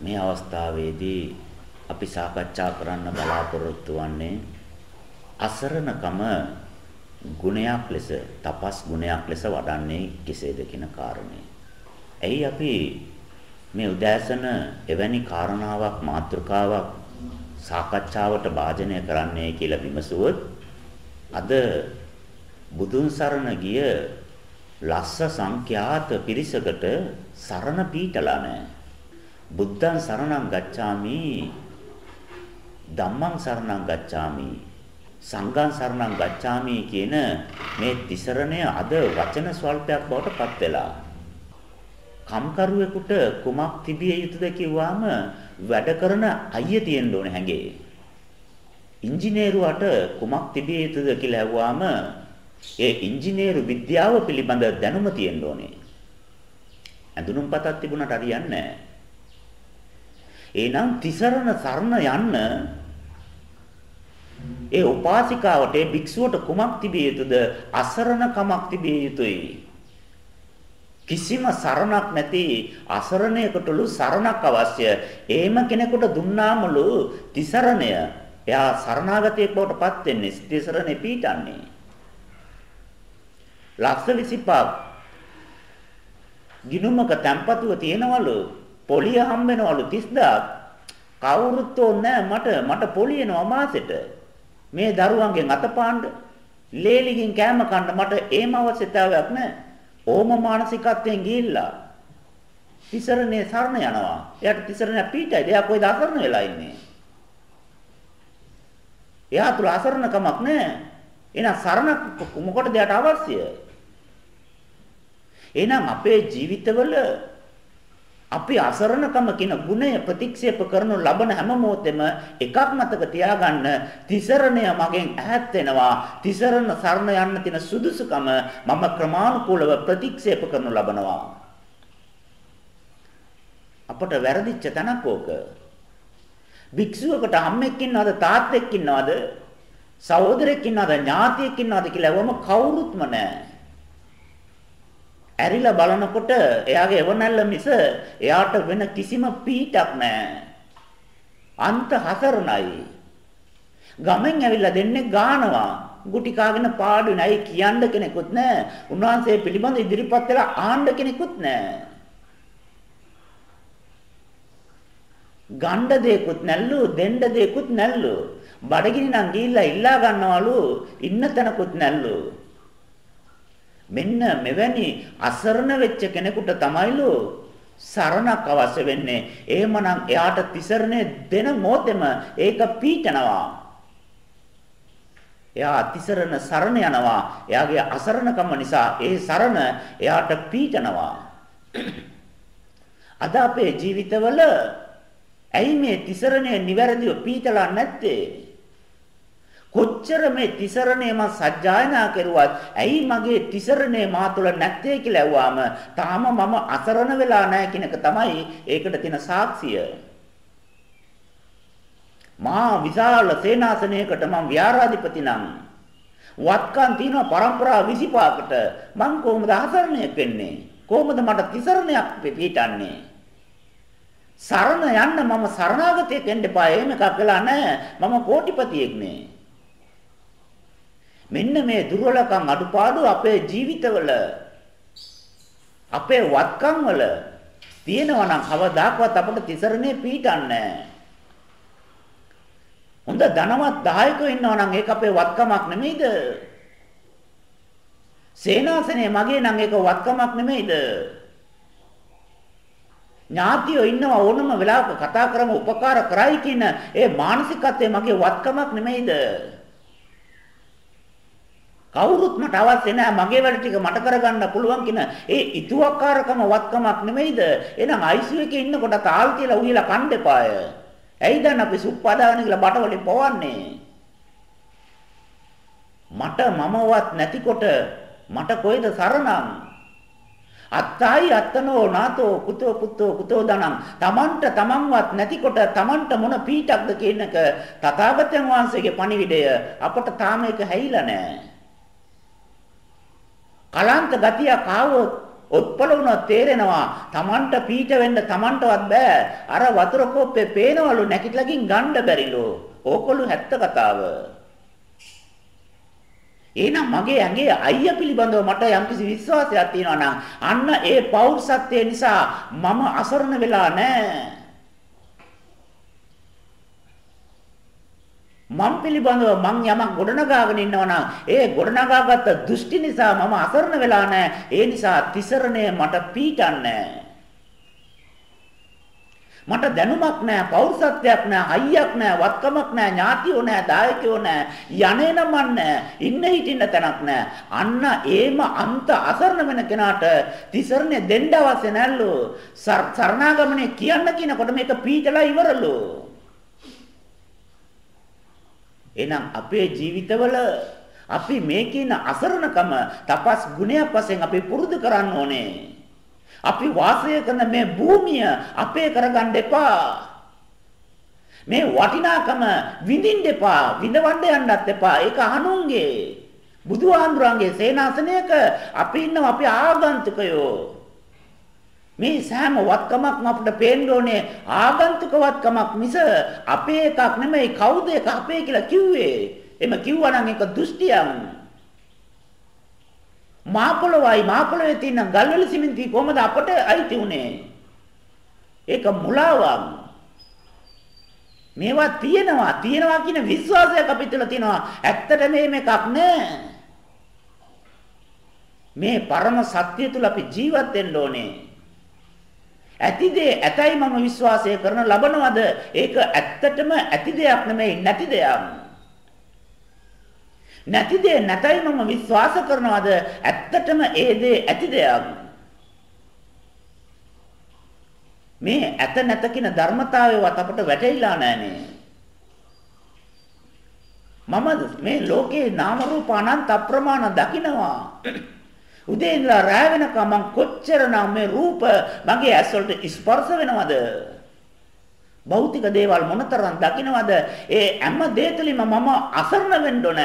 මේ අවස්ථාවේදී අපි සාකච්ඡා කරන්න බලාපොරොත්තු වෙන්නේ අසරණකම ගුණයක් ලෙස තපස් ගුණයක් ලෙස වඩන්නේ කෙසේද කියන කාරණේ. ඇයි අපි මේ උදෑසන එවැනි කාරණාවක් මාතෘකාවක් සාකච්ඡාවට භාජනය කරන්නේ කියලා විමසුවොත් අද බුදුන් සරණ ගිය ලස්ස සංඛ්‍යාත පිරිසකට සරණ පීඨලා නැහැ. බුද්ධං සරණං ගච්ඡාමි ධම්මං සරණං ගච්ඡාමි සංඝං සරණං ගච්ඡාමි කියන මේ තිසරණය අද වචන ස්වල්පයක් බවට පත් වෙලා කම්කරුවෙකුට කුමක් තිබිය යුතුද කිව්වම වැඩ කරන අයිය තියෙන්න ඕනේ හැඟේ. ඉංජිනේරුවට කුමක් තිබිය යුතුද කියලා ඇහුවාම ඒ ඉංජිනේරු විද්‍යාව පිළිබඳ දැනුම තියෙන්න ඕනේ. ඇඳුනුම් පතක් තිබුණාට හරියන්නේ නැහැ. එහෙනම් තිසරණ සරණ යන්න ඒ උපාසිකාවට ඒ භික්ෂුවට කුමක් තිබිය යුතුද? අසරණ කමක් තිබිය යුතුයි. කිසිම සරණක් නැති අසරණයකටලු සරණක් අවශ්‍ය. එහෙම කෙනෙකුට දුන්නාමලු තිසරණය. එයා සරණාගතයෙක් බවට පත් වෙන්නේ. තිසරණේ පීඩන්නේ. ලක්ෂ 25ක් ගිනුමක තැම්පතුව තියෙනවලු පොලිය හම්බ වෙනවලු 30000ක් කවුරුත් ඕනේ මට මට පොලියනවා මාසෙට. මේ දරුවන්ගෙන් අතපාන්න ලේලිගෙන් කෑම කන්න මට ඒම අවශ්‍යතාවයක් නැහැ. ඕම මානසිකත්වයෙන් ගිහිල්ලා තිසරණේ සරණ යනවා. එයාට තිසරණ පීඩයි. එයා කොයිද අසරණ වෙලා ඉන්නේ? එයා තුල අසරණකමක් නැහැ. එහෙනම් සරණ මොකටද එයාට අවශ්‍ය එහෙනම් අපේ ජීවිතවල අපි අසරණකම කියන ගුණය ප්‍රතික්ෂේප කරනු ලබන හැම මොහොතෙම එකක් මතක තියාගන්න තිසරණය මගෙන් ඈත් වෙනවා. තිසරණ සරණ යන්න තියෙන සුදුසුකම මම ක්‍රමානුකූලව ප්‍රතික්ෂේප කරනු ලබනවා. අපට වැරදිච්ච තැනක් ඕක. භික්ෂුවකට අම්මෙක් ඉන්නවද තාත්තෙක් ඉන්නවද සහෝදරෙක් ඉන්නවද ඥාතියෙක් ඉන්නවද කියලා වම කවුරුත්ම නැහැ. ඇරිලා බලනකොට එයාගේ එවනැල්ල මිස එයාට වෙන කිසිම පීටක් නැහැ. අන්ත හතරණයි. ගමෙන් ඇවිල්ලා දෙන්නේ ගානවා. ගුටි කාගෙන පාඩු නැයි කියන්න කෙනෙකුත් නැහැ. උන්වහන්සේ පිළිබඳ ඉදිරිපත් වෙලා ආන්න කෙනෙකුත් නැහැ. ගණ්ඩ දෙයක්වත් නැල්ලු දෙන්න දෙයක්වත් නැල්ලු බඩගිනි නම් ගිහිල්ලා ඉල්ලා ගන්නවලු ඉන්න තැනකුත් නැල්ලු මෙන්න මෙවැනි අසරණ වෙච්ච කෙනෙකුට තමයිලු සරණක් අවශ්‍ය වෙන්නේ. එහෙමනම් එයාට තිසරණේ දෙන මොතෙම ඒක පීඨනවා. එයා තිසරණ සරණ යනවා. එයාගේ අසරණකම නිසා ඒ සරණ එයාට පීඨනවා. අද අපේ ජීවිතවල ඇයි මේ තිසරණේ නිවැරදිව පීඨලා නැත්තේ? කොච්චර මේ තිසරණේ මම සජ්ජායනා කරුවත් ඇයි මගේ තිසරණේ මා තුළ නැත්තේ කියලා ඇහුවාම තාම මම අසරණ වෙලා නැහැ කියන එක තමයි ඒකට තියෙන සාක්ෂිය. මා විශාල සේනාසනයකට මම විහාරාධිපති නම් වත්කම් තියෙන પરම්පරා 25කට මං කොහොමද අසරණයක් වෙන්නේ? කොහොමද මට තිසරණයක් පිටින්නේ? සරණ යන්න මම සරණාගතයෙක් වෙන්න එපා. එහෙම එකක් වෙලා නැහැ. මම කෝටිපතියෙක් නේ. මෙන්න මේ දුර්වලකම් අඩුපාඩු අපේ ජීවිතවල අපේ වත්කම් වල තියෙනවා නම් කවදාකවත් අපට තිසරණේ පීඩන්නේ හොඳ ධනවත් 10ක ඉන්නවා නම් ඒක අපේ වත්කමක් නෙමෙයිද? සේනාසනේ මගේ නම් ඒක වත්කමක් නෙමෙයිද? ඥාතියෝ ඉන්නවා ඕනම වෙලාවක කතා කරම උපකාර කරයි කියන ඒ මානසිකත්වය මගේ වත්කමක් නෙමෙයිද? කවුරුත් මට අවශ්‍ය නැහැ. මගේ වැඩ ටික මට කරගන්න පුළුවන් කියන ඒ ඉතුවක්කාරකම වත්කමක් නෙමෙයිද? එහෙනම් ICU එකේ ඉන්නකොට තාල් කියලා උහිලා කන්න එපාය. ඇයි දැන් අපි සුප්පදාගෙන කියලා බටවලින් පවන්නේ? මට මමවත් නැතිකොට මට කොයිද සරණම්? අත්තයි අත්තනෝ නාතෝ කුතෝ පුත්තෝ කුතෝ දනං. තමන්ට තමන්වත් නැතිකොට තමන්ට මොන පීටක්ද කියන එක තථාගතයන් වහන්සේගේ පණිවිඩය අපට තාම ඒක හැහිලා නැහැ. කලන්ත ගතියක් ආවොත් ඔත්පල වුණා තේරෙනවා. Tamanට පීට වෙන්න Tamanටවත් බෑ. අර වතුර කෝප්පේ පේනවලු නැකිట్లකින් ගන්න බැරිලු. ඕකොළු හැත්ත කතාව. එහෙනම් මගේ ඇඟේ අයියා පිළිබඳව මට යම්කිසි විශ්වාසයක් තියෙනවා නම් අන්න ඒ පෞරුෂත්වය නිසා මම අසරණ වෙලා නැහැ. මං පිළිබඳව මං යමක් ගොඩනගාගෙන ඉන්නවා නම් ඒ ගොඩනගාගත්ත දෘෂ්ටි නිසා මම අසරණ වෙලා නැහැ. ඒ නිසා තිසරණය මට පීඩන්නේ මට දැනුමක් නැහැ, පෞරුෂත්වයක් නැහැ, අයියක් නැහැ, වත්කමක් නැහැ, ඥාතියෝ නැහැ, දායකයෝ නැහැ, යන්නේ නමන් නැහැ, ඉන්න හිටින්න තැනක් නැහැ. අන්න ඒම අන්ත අසරණ වෙන කෙනාට තිසරණය දෙන්න අවශ්‍ය නැල්ලු. සරණාගමනේ කියන්න කියනකොට මේක පීඩලා ඉවරලු. එහෙනම් අපේ ජීවිතවල අපි මේ කියන අසරණකම තපස් ගුණයක් වශයෙන් අපි පුරුදු කරන්න ඕනේ. අපි වාසය කරන මේ භූමිය අපේ කරගන්න එපා. මේ වටිනාකම විඳින්න එපා. විඳවන්න යන්නත් එපා. ඒක අනුන්ගේ. බුදුහාමුදුරන්ගේ සේනාසනයක අපි ඉන්නවා අපි ආගන්තුකයෝ. මේ සෑම වත්කමක්ම අපිට පේන්න ඕනේ ආගන්තුක වත්කමක් මිස අපේ එකක් නෙමෙයි කවුද ඒක අපේ කියලා කිව්වේ. එම කිව්වනම් ඒක දෘෂ්ටියක්. මාපොළොවයි මාපොළොවේ තියෙන ගල්වල සිමෙන්ති කොහමද අපට අයිති උනේ? ඒක මුලාවක්. මේවා තියෙනවා තියෙනවා කියන විශ්වාසයක් අපිට තියෙනවා. ඇත්තට මේ මේකක් නෑ. මේ පරම සත්‍ය තුල අපි ජීවත් වෙන්න ඕනේ. ඇති දේ ඇතයි මම විශ්වාසය කරන ලබනවද? ඒක ඇත්තටම ඇති දෙයක් නෙමෙයි නැති දෙයක්. නැති දේ නැතයි මම විශ්වාස කරනවද? ඇත්තටම ඒ දේ ඇති දෙයක්. මේ ඇත නැත කියන ධර්මතාවයවත් අපට වැටහිලා නැහනේ. මම මේ ලෝකේ නාම රූප අනන්ත අප්‍රමාණ දකිනවා. උදේ ඉඳලා රෑ වෙනකම් මං කොච්චරනම් මේ රූප මගේ ඇස් වලට ස්පර්ශ වෙනවද? භෞතික දේවල් මොනතරම් දකින්නවද? ඒ හැම දේ තුලින්ම මම අසරණ වෙන්න ඕන.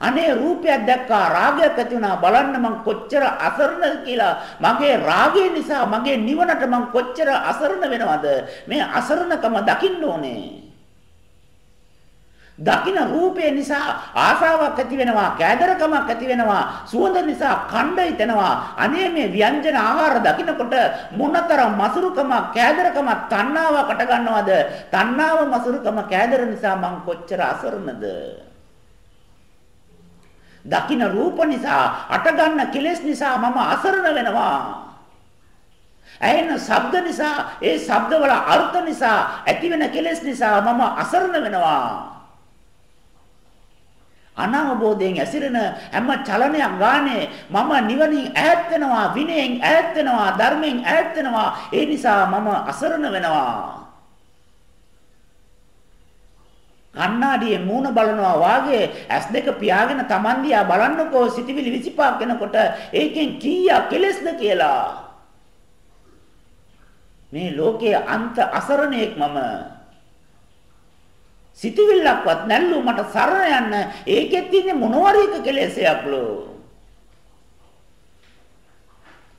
අනේ රූපයක් දැක්කා රාගයක් ඇති වුණා බලන්න මං කොච්චර අසරණද කියලා මගේ රාගය නිසා මගේ නිවනට මං කොච්චර අසරණ වෙනවද මේ අසරණකම දකින්න ඕනේ දකින්න රූපේ නිසා ආසාවක් ඇති වෙනවා, කෑදරකමක් ඇති වෙනවා, සුවඳ නිසා කණ්ඩ හිතෙනවා. අනේ මේ ව්‍යංජන ආහාර දකින්නකොට මොනතරම් මසුරුකමක්, කෑදරකමක්, තණ්හාවකට ගන්නවද? තණ්හාව, මසුරුකම, කෑදර නිසා මං කොච්චර අසරණද? දකින්න රූප නිසා, අටගන්න කෙලෙස් නිසා මම අසරණ වෙනවා. ඇහෙන ශබ්ද නිසා ඒ ශබ්දවල අර්ථ නිසා ඇතිවෙන කෙලෙස් නිසා මම අසරණ වෙනවා අනවබෝධයෙන් ඇසිරෙන හැම චලනයක් ගානේ මම නිවනින් ඈත් වෙනවා විනයෙන් ඈත් වෙනවා ධර්මයෙන් ඈත් වෙනවා. ඒ නිසා මම අසරණ වෙනවා. කණ්ණාඩියේ මූණ බලනවා වාගේ ඇස් දෙක පියාගෙන Taman දිහා බලන්නකෝ සිටිවිලි 25ක් වෙනකොට ඒකෙන් කීයක් කෙලස්ද කියලා. මේ ලෝකයේ අන්ත අසරණයෙක් මම. සිතවිල්ලක්වත් නැල්ලු මට සරණ යන්න ඒකෙත් තියෙන්නේ මොනවාරි එක කෙලෙසයක්ලු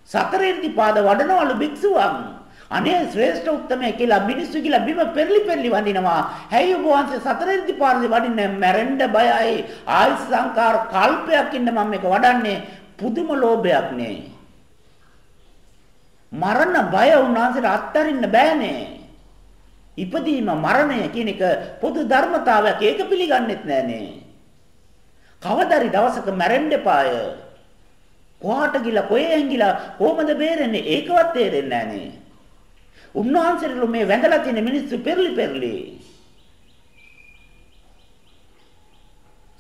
සතරෙන්දි පාද වඩනවලු භික්ෂුවන් අනේ ශ්‍රේෂ්ඨ උත්තමය කියලා මිනිස්සු කියලා බිම පෙරලි පෙරලි වඳිනවා. හැයි ඔබ වහන්සේ සතරෙන්දි පාරේ වඩින්නේ මැරෙන්න බයයි. ආයුෂ සංකාර කල්පයක් ඉන්න මම මේක වඩන්නේ පුදුම ලෝභයක් නේ. මරණ බය උන්වහන්සේට අත්හරින්න බෑනේ. ඉපදීම මරණය කියන එක පොදු ධර්මතාවයක් ඒක පිළිගන්නෙත් නෑනේ. කවදාරි දවසක මැරෙන්න එපාය. කොහාට ගිලා කොහේ ඇංගිලා කොහමද බේරෙන්නේ ඒකවත් තේරෙන්නේ නෑනේ. උන්වහන්සේට මේ වැඳලා තියෙන මිනිස්සු පෙරලි පෙරලි.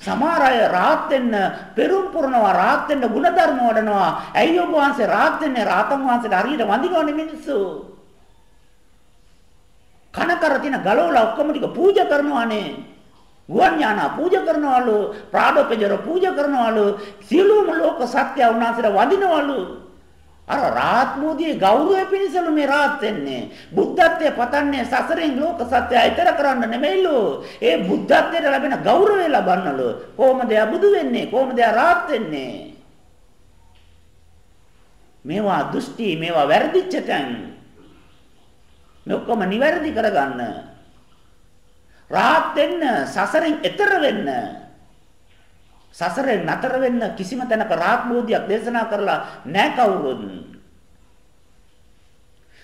සමහර අය රාහත් වෙන්න පෙරුම් පුරනවා රාහත් වෙන්න ಗುಣධර්ම වඩනවා. ඇයි ඔබ වහන්සේ රාහත් වෙන්නේ රාතන් වහන්සේට හරියට වඳිනවනේ මිනිස්සු. කන කර තියෙන ගලවලා ඔක්කොම ටික පූජා කරනවානේ. ගුවන් ඥාන පූජා කරනවලු, ප්‍රාඩෝපජර පූජා කරනවලු, සියලුම ලෝක සත්‍ය උනාසර වඳිනවලු. අර රාත් මොදියේ ගෞරවය පිණිසලු මේ රාත් වෙන්නේ. බුද්ධත්වයේ පතන්නේ සසරෙන් ලෝක සත්‍යය ඊතර කරන්න නෙමෙයිලු. ඒ බුද්ධත්වයට ලැබෙන ගෞරවය ලබන්නලු. කොහොමද යා බුදු වෙන්නේ? කොහොමද යා රාත් වෙන්නේ? මේවා දෘෂ්ටි මේවා වැරදිච්ච තැන් මේ ඔක්කොම නිවැරදි කරගන්න. රාත් වෙන්න සසරෙන් එතර වෙන්න. සසරෙන් නතර වෙන්න කිසිම තැනක රාත් බෝධියක් දේශනා කරලා නැහැ කවුරුත්.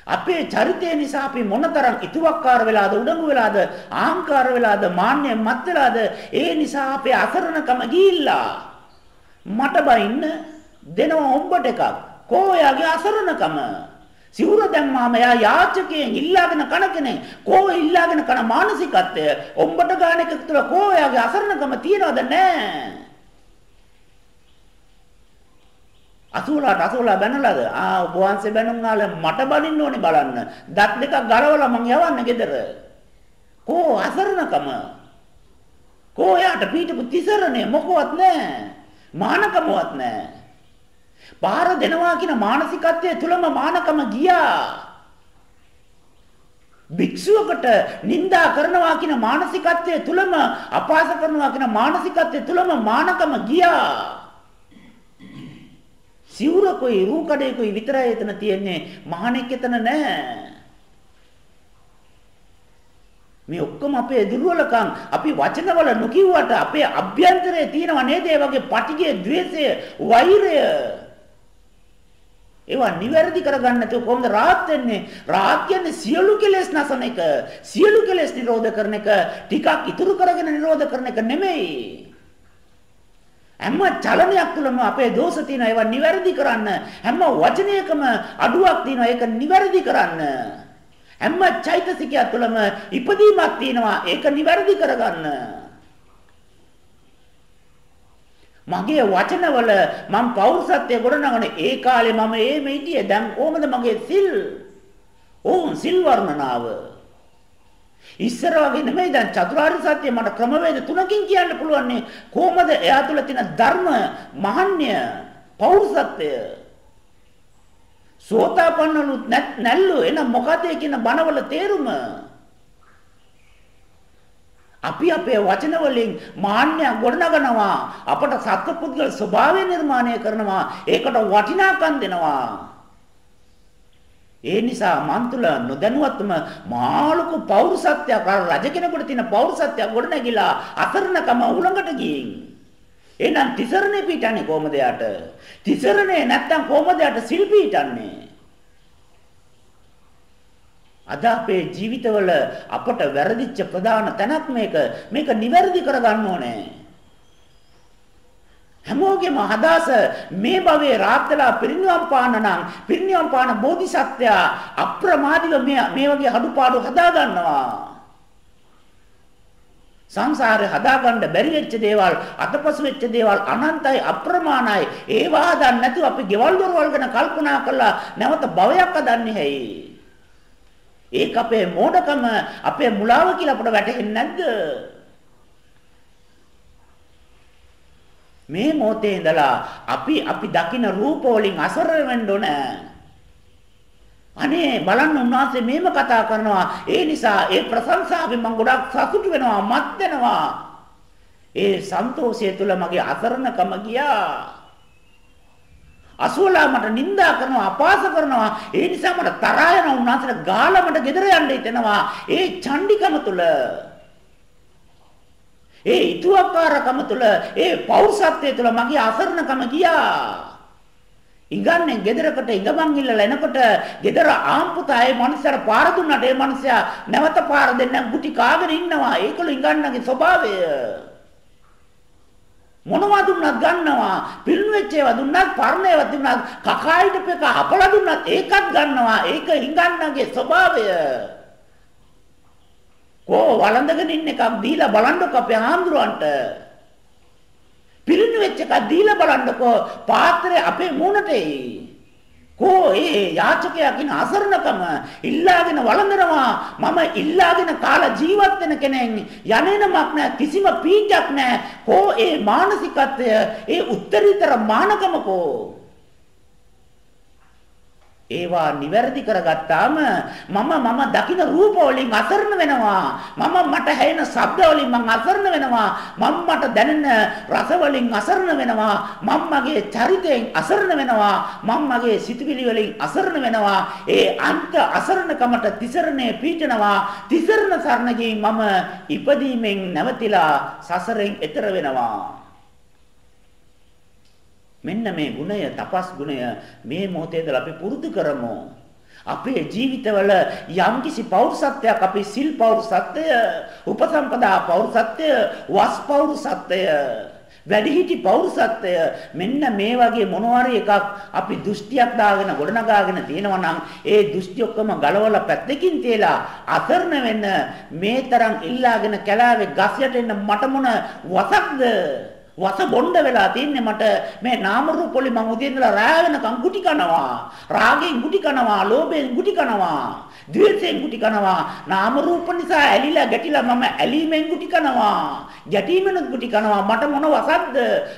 අපේ චරිතය නිසා අපි මොනතරම් ඉතුවක්කාර වෙලාද උඩඟු වෙලාද ආහංකාර වෙලාද මාන්නයෙන් මත් වෙලාද ඒ නිසා අපේ අසරණකම ගිහිල්ලා මට බයින්න දෙනවා උඹට එකක්. කෝයාගේ අසරණකම. සිවුර දැම්මාම එයා යාචකයෙන් ඉල්ලාගෙන කන කෙනෙක් කෝ ඉල්ලාගෙන කන මානසිකත්වය උඹට ගාන එක තුළ කෝයාගේ අසරණකම තියනවද නැහැ අසූලාට අසූලා බැනලාද? ආ ඔබ වහන්සේ බැනුම්නාල මට බනින්න ඕනේ බලන්න. දත් දෙකක් ගලවලා මං යවන්න ගෙදර. කෝ අසරණකම? කෝ යාට පීඨපු තිසරණේ මොකවත් නැහැ මානකමවත් නැහැ පාර දෙනවා කියන මානසිකත්වයේ තුලම මානකම ගියා භික්ෂුවකට නිඳා කරනවා කියන මානසිකත්වයේ තුලම අපාස කරනවා කියන මානසිකත්වයේ තුලම මානකම ගියා සිවුරකුයි රූකඩේකුයි විතරයි එතන තියෙන්නේ මහණෙක් එතන නැහැ. මේ ඔක්කොම අපේ දුර්වලකම් අපි වචනවල නොකියුවට අපේ අභ්‍යන්තරයේ තියෙනව නේද ඒ වගේ පටිගය, ద్వේෂය, වෛරය. ඒවා නිවැරදි කරගන්න නැතුව කොහොමද rahat වෙන්නේ? rahat කියන්නේ සියලු කෙලෙස් නැසන එක, සියලු කෙලෙස් නිරෝධ කරන එක, ටිකක් ඉතුරු කරගෙන නිරෝධ කරන එක නෙමෙයි. හැම චලනයක් තුළම අපේ දෝෂ තියෙනවා. ඒවා නිවැරදි කරන්න. හැම වචනයකම අඩුවක් තියෙනවා. ඒක නිවැරදි කරන්න. හැම චෛතසිකයක් තුළම ඉපදීමක් තියෙනවා. ඒක නිවැරදි කරගන්න. මගේ වචනවල මම පෞරුෂත්වයේ ගොඩනගන ඒ කාලේ මම එහෙම හිටියේ. දැන් කොහමද මගේ සිල්? ඕන් සිල් වර්ණනාව. ඉස්සර වගේ නෙමෙයි දැන් චතුරාර්ය සත්‍ය මට ක්‍රමවේද තුනකින් කියන්න පුළුවන් නේ කොහොමද එයා තුළ තියෙන ධර්ම මහන්‍ය පෞරුෂත්වය? සෝතාපන්නලුත් නැල්ලු එන මොකද කියන බණවල තේරුම? අපි අපේ වචන වලින් මාන්නය ගොඩනගනවා. අපට සත්පුද්ගල ස්වභාවය නිර්මාණය කරනවා. ඒකට වටිනාකම් දෙනවා. ඒ නිසා මන් තුල නොදැනුවත්වම මාළුකු පෞරුසත්වයක් අර රජ කෙනෙකුට තියෙන පෞරුසත්වයක් ගොඩ නැගිලා අකරණකම උලඟට ගියින්. එහෙනම් තිසරණේ පිටන්නේ කොහමද යාට? තිසරණේ නැත්තම් කොහමද යාට සිල් පිටන්නේ අද අපේ ජීවිතවල අපට වැරදිච්ච ප්‍රධාන තැනක් මේක. මේක නිවැරදි කරගන්න ඕනේ. හැමෝගෙම අදහස මේ භවයේ රාත්‍තලා පිරිනිවන් පාන නම් පිරිනිවන් පාන බෝධිසත්වයා අප්‍රමාදීව මේ මේ වගේ අඩුපාඩු හදා ගන්නවා සංසාරේ හදාගන්න බැරි වෙච්ච දේවල් අතපසු වෙච්ච දේවල් අනන්තයි අප්‍රමාණයි. ඒවා හදන්න නැතුව අපි ගෙවල් දොරවල් ගැන කල්පනා කරලා නැවත භවයක් හදන්නේ හැයි. ඒක අපේ මෝඩකම අපේ මුලාව කියලා අපට වැටහෙන්නේ නැද්ද මේ මොහොතේ ඉඳලා අපි අපි දකින රූප වලින් අසර වෙන්න ඕන. අනේ බලන්න උන්වහන්සේ මේම කතා කරනවා. ඒ නිසා ඒ ප්‍රශංසාවෙන් මම ගොඩක් සතුටු වෙනවා, මත් වෙනවා. ඒ සන්තෝෂය තුළ මගේ අසරණකම ගියා. අසුවලා මට නිඳා කරනවා අපාස කරනවා ඒ නිසා මට තරහා යන උන්වහන්සේට ගාලා මට ගෙදර යන්න හිතෙනවා ඒ චණ්ඩිකම තුළ ඒ ඊතුවක්කාරකම තුළ ඒ පෞරුෂත්වය තුළ මගේ අසරණකම ගියා. ඉගන්නේ ගෙදරකට ඉඟමන් ඉල්ලලා එනකොට ගෙදර ආම්පුතා ඒ මනුස්සයර පාර දුන්නට ඒ මනුස්සයා නැවත පාර දෙන්න ගුටි කාගෙන ඉන්නවා. ඒකළු ඉඟන්නගේ ස්වභාවය. මොනවා දුන්නත් ගන්නවා. පිළිණු වෙච්ච ඒවා දුන්නත් පරණ ඒවා දුන්නත් කකායිට පෙක අපල දුන්නත් ඒකත් ගන්නවා. ඒක ඉඟන්නගේ ස්වභාවය. කෝ වළඳගෙන ඉන්න එකක් දීලා බලන්නකො අපේ ආම්දුරන්ට. පිරිණු වෙච්ච එකක් දීලා බලන්නකො පාත්‍රය අපේ මූණට එයි. කෝ ඒ යාචකයා කියන අසරණකම ඉල්ලාගෙන වළඳනවා මම ඉල්ලාගෙන කාලා ජීවත් වෙන කෙනෙක් යන්නේමක් නැහැ කිසිම පීඩක් නැහැ කෝ ඒ මානසිකත්වය ඒ උත්තරීතර මානකම කෝ ඒවා නිවැරදි කරගත්තාම මම මම දකින රූප වලින් අසරණ වෙනවා. මම මට හැෙන ශබ්ද වලින් මං අසරණ වෙනවා. මම මට දැනෙන රස වලින් අසරණ වෙනවා. මම මගේ චරිතයෙන් අසරණ වෙනවා. මම මගේ සිතුවිලි වලින් අසරණ වෙනවා. ඒ අන්ත අසරණකමට තිසරණේ පීඨනවා තිසරණ සරණ මම ඉපදීමෙන් නැවතිලා සසරෙන් එතර වෙනවා. මෙන්න මේ ගුණය තපස් ගුණය මේ මොහොතේදලා අපි පුරුදු කරමු. අපේ ජීවිතවල යම්කිසි පෞරුසත්වයක් අපි සිල් පෞරුසත්වය, උපසම්පදා පෞරුසත්වය, වස් පෞරුසත්වය, වැඩිහිටි පෞරුසත්වය මෙන්න මේ වගේ මොනවාරි එකක් අපි දෘෂ්ටියක් දාගෙන ගොඩනගාගෙන තියෙනවා නම් ඒ දෘෂ්ටි ඔක්කොම ගලවලා පැත්තකින් තියලා අතරන වෙන්න මේ තරම් ඉල්ලාගෙන කැලාවේ ගස් යට එන්න මට මොන වසක්ද වස බොණ්ඩ වෙලා තින්නේ මට. මේ නාම රූප වලින් මම උදේ ඉඳලා රෑ වෙනකන් ගුටි කනවා. රාගෙන් ගුටි කනවා ලෝභයෙන් ගුටි කනවා ද්වේෂයෙන් ගුටි කනවා. නාම රූප නිසා ඇලිලා ගැටිලා මම ඇලීමෙන් ගුටි කනවා. ගැටීමෙන් ගුටි කනවා. මට මොන වසක්ද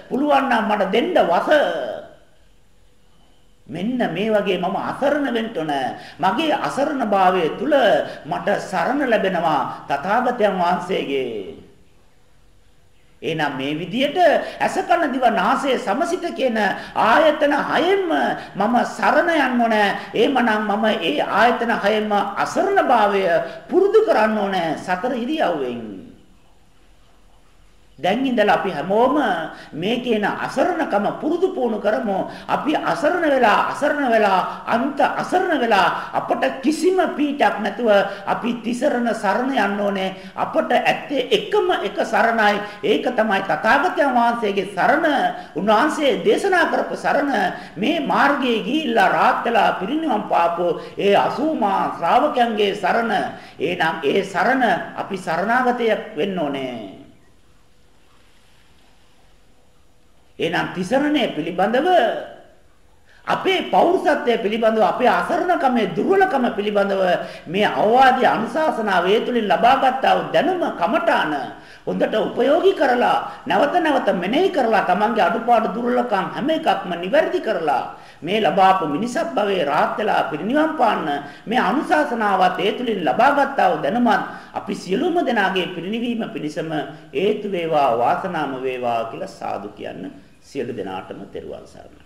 පුළුවන් නම් මට දෙන්න වස. මෙන්න මේ වගේ මම අසරණ වෙන්න ඕන. මගේ අසරණභාවය තුල මට සරණ ලැබෙනවා තථාගතයන් වහන්සේගේ. එහෙනම් මේ විදියට ඇස කන දිව නාසය සමසිත කියන ආයතන හයෙන්ම මම සරණ යන්න ඕන. එහෙමනම් මම ඒ ආයතන හයෙන්ම අසරණභාවය පුරුදු කරන්න ඕන සතර ඉරියව්වෙන්. දැන් ඉඳලා අපි හැමෝම මේ කියන අසරණකම පුරුදු පුහුණු කරමු. අපි අසරණ වෙලා අසරණ වෙලා අන්ත අසරණ වෙලා අපට කිසිම පීඩක් නැතුව අපි තිසරණ සරණ යන්න ඕනේ. අපට ඇත්තේ එකම එක සරණයි. ඒක තමයි තථාගතයන් වහන්සේගේ සරණ. උන්වහන්සේ දේශනා කරපු සරණ මේ මාර්ගයේ ගිහිල්ලා රාත් වෙලා පිරිනිවන් පාපෝ ඒ 80 ශ්‍රාවකයන්ගේ සරණ. එහෙනම් ඒ සරණ අපි සරණාගතයක් වෙන්න ඕනේ. එහෙනම් තිසරණය පිළිබඳව අපේ පෞරුෂත්වය පිළිබඳව අපේ අසරණකමේ දුර්වලකම පිළිබඳව මේ අවවාදී අනුශාසනාව ඒ තුලින් ලබාගත් දැනුම කමඨාන හොඳට ප්‍රයෝගී කරලා නැවත නැවත මෙනෙහි කරලා තමන්ගේ අඩුපාඩු දුර්වලකම් හැම එකක්ම නිවැරදි කරලා මේ ලබාපු මිනිසත් භවයේ රාත් වෙලා පිරිනිවන් පාන්න මේ අනුශාසනාවත් ඒ තුලින් ලබාගත් දැනුමත් අපි සියලුම දෙනාගේ පිරිනිවීම පිණිසම හේතු වේවා වාසනාම වේවා කියලා සාදු කියන්න සියලු දෙනාටම තෙරුවන් සරණයි.